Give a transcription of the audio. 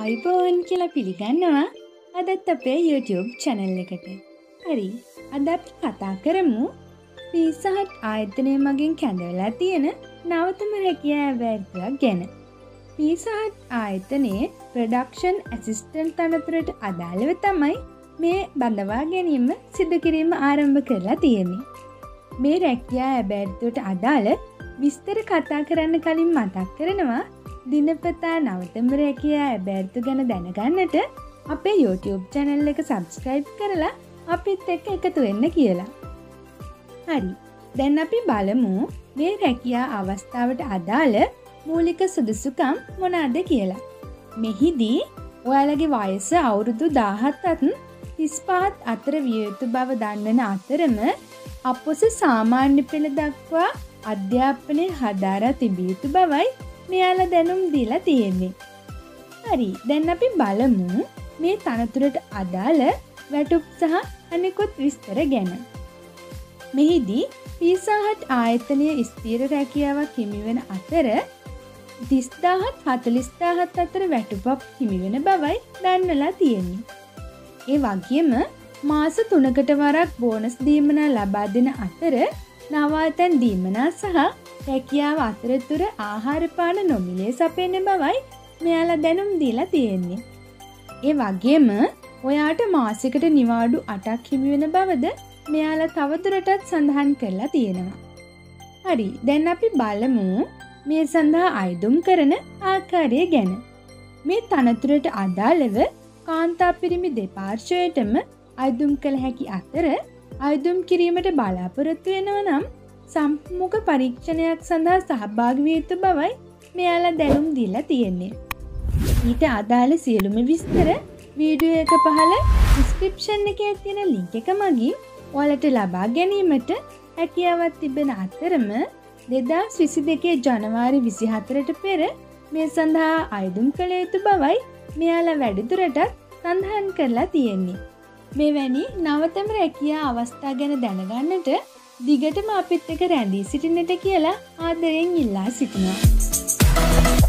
අයිබෝන් කියලා පිළිගන්නවා අදත් අපේ YouTube චැනල් එකට. හරි අද අපි කතා කරමු පිසාහට් ආයතනය මගින් කැඳවලා තියෙන නවතම රැකියා ඇවැර්තුවක් ගැන. පිසාහට් ආයතනයේ ප්‍රඩක්ෂන් ඇසිස්ටන්් තනතුරට අදාළව තමයි මේ බඳවා ගැනීම සිදු කිරීම ආරම්භ කරලා තියෙන්නේ. මේ රැක්කයා ඇබැර්තුවට අදාළ විස්තර කතා කරන්න කලින් මතක් කරනවා දිනපතා නවතම රැකයා ඇබැර්තු ගැන දැනගන්නට අපේ YouTube චැනල් එක සබස්ක්‍රයිබ් කරලා අපිත් එක්ක එකතු වෙන්න කියලා. හරි දැන් අපි බලමු මේ රැකියා අවස්ථාවට අදාළ මූලික සුදුසුකම් මොනාද කියලා. මෙහිදී ඔයාලගේ වයස අවුරුදු දාහත්තත් තිස්පාත් අතර වියයුතු බව දන්නන අතරම අපොස සාමාන්‍ය පෙළ දක්වා අධ්‍යාපනය හදාරා තිබියයුතු බවයි මෙයාල දැනුම් දීලා තියෙන්නේ. හරි දැන් අපි බලමු මේ තනතුරට අදාළ වැටුප් සහ අනෙකුත් විස්තර ගැන. මෙහිදී පිසාහට ආයතනය ස්තීර රැකියාවක් හිමිවෙන අතර දිස්දාහත් හතලිස්ථාහත් අතර වැටුපක් හිමිවෙන බවයි දන්නලා තියෙන්නේ. ඒ වගේම මාස තුනකට වරක් බෝනස් දීමනා ලබා දෙන අතර නවාතැන් දීමනා සහ රැකියාව අතරතුර ආහාරපාන නොමිලේ සපයන බවයි මෙයාලා දැනුම් දීලා තියෙන්නේ. ඒ වගේම ඔයාට මාසකට නිවාඩු අටක් හිමිවෙන බවද මෙයාලා තවදුරටත් සඳහන් කරලා තියෙනවා. හරි දැන් අපි බලමු මේ සඳහා අයිදුම් කරන ආකාරය ගැන. මේ තනතුරට අදාළව කාන්තා පිරිමි දෙපාර්ශවයටම අයිදුම් කළ හැකි අතර අයිදුම් කිරීමට බලාපොරොත්තු වෙනව නම් සම්මුඛ පරීක්ෂණයක් සඳහා සහභාගවිය යුතු බවයි මෙයාලා දැනුම් දීලා තියෙන්නේ. ඊට අදාළ සියලුම විස්තර වීඩියෝ එක පහල ඩිස්ක්‍රිප්ෂන් එක තියෙන ලිංක එක මගින් ඔලට ලබා ගැනීමට හැකියාවත් තිබෙන අතරම දෙදස් විසි දෙකේ ජනවාරි විසිහතරට පෙර මේ සඳහා අයදුම් කළ යුතු බවයි මෙයාලා වැඩිදුරටත් සඳහන් කරලා තියෙන්නේ. මේ වැනි නවතම රැකියා අවස්ථා ගැන දැනගන්නට දිගටම අපිත් එක රැඳී සිටිනට කියලා ආදරයෙන් ඉල්ලා සිටිනවා.